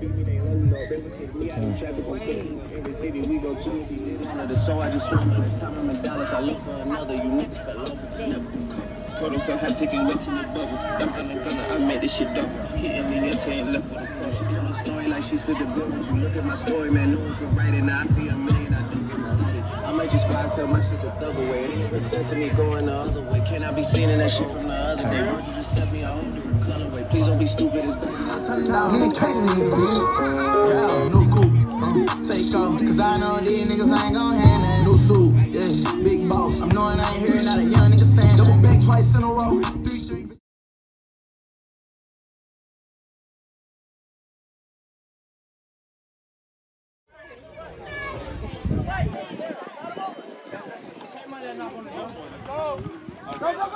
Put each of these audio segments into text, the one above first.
So I just my time McDonald's. I look for another the in I made this shit. Hitting me, your team left with a crush. Told the story like she's fit the bill. You look at my story, man, no one can write it. Now I see a get I just fly so much shit the other way. It ain't sense of me going the other way. Can I be seen in that shit from the other day? Just me a whole colorway. Please don't be stupid, bitch. Yeah, coupe. Uh, take off, cause I know these niggas ain't gon'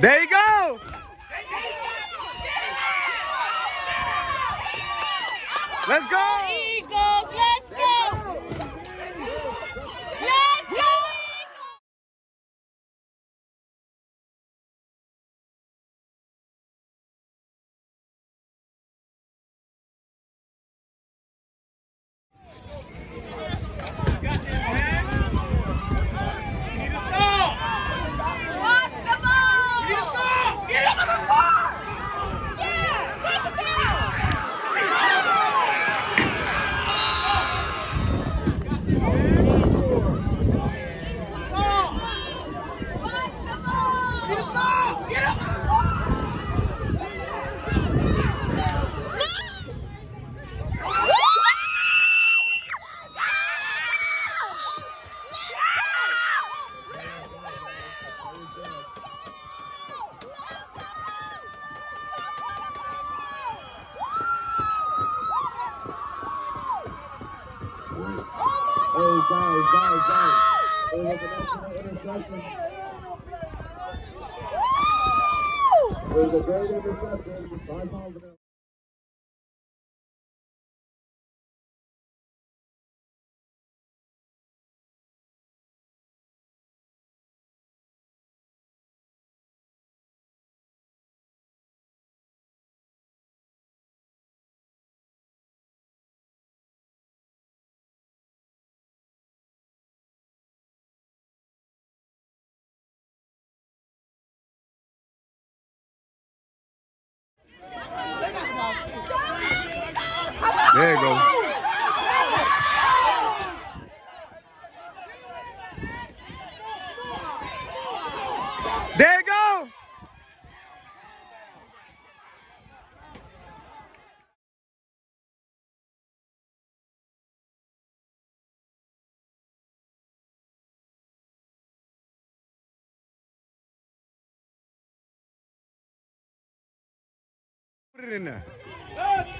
There you go. Let's go. Eagles, let's go! Let's go, Eagles! Watch the ball! Get him on the ball! Yeah, take it down! Watch the ball! Get him on the ball! Hey guys, guys, guys. It was a national interception. It was a great interception. Five positive. There you go. There you go. Put it in there.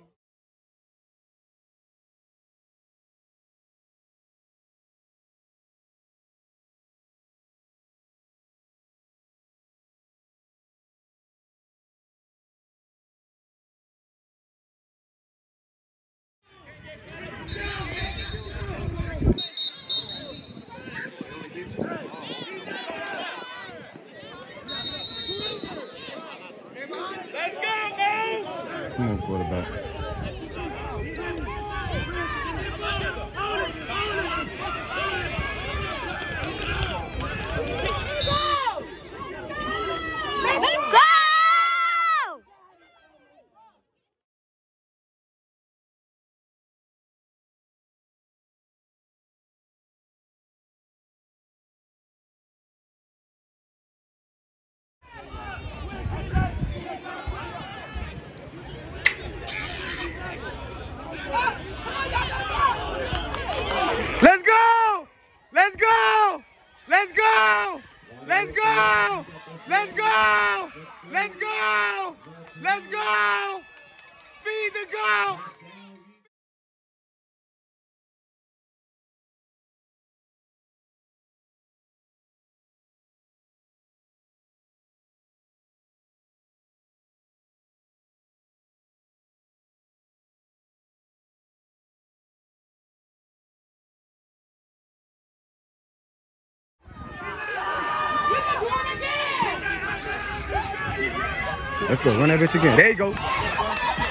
Let's go. Run that bitch again. There you go.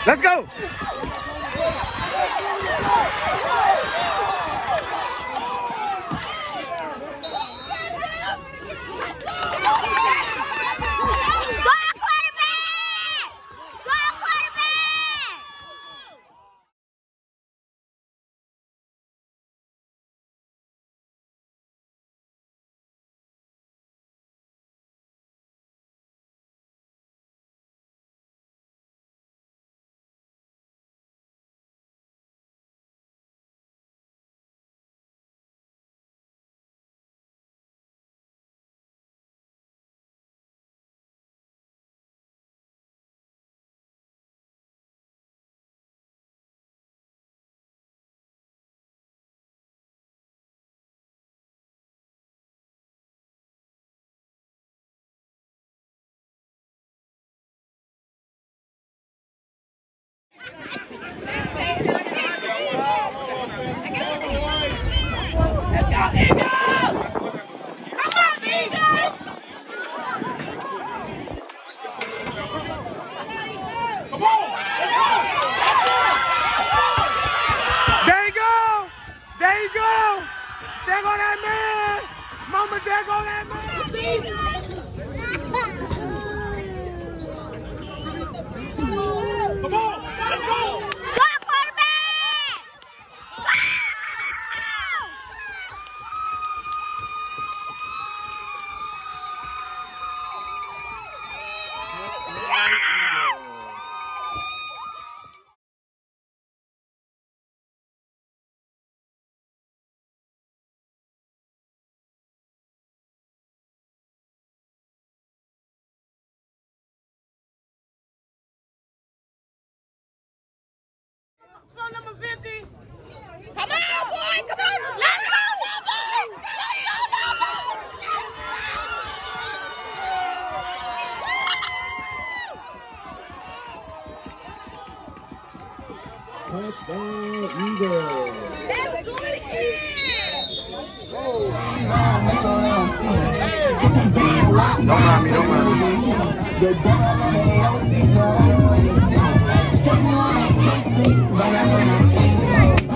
Let's go. Thank you. Number 50. Come on, boy! Come on! Let's go, Numbers! Let's go, Touchdown. Let's do it again! That's all they don't see. Get. Don't mind me. Don't mind on doesn't want to kiss me, but I'm gonna say.